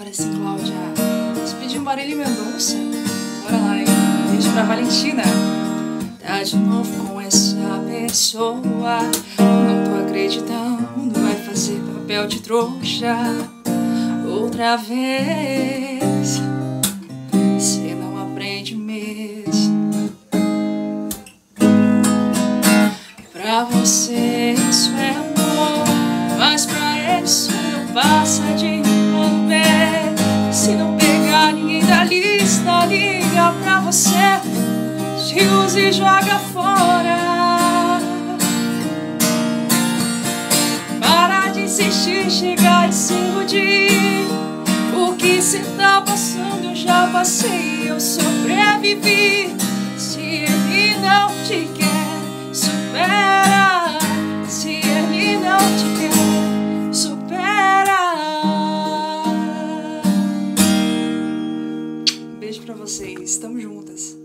Bora sim, Cláudia. Se pedir um Marília Mendonça, bora lá, hein? Beijo pra Valentina. Tá de novo com essa pessoa. Não tô acreditando, vai fazer papel de trouxa outra vez. Você não aprende mesmo. Pra você isso é amor, mas pra ele isso não passa de pra você, te usa e joga fora. Para de insistir, chegar e se iludir. O que cê tá passando eu já passei, eu sobrevivi. Se ele não te quer, Beijo pra vocês, tamo juntas.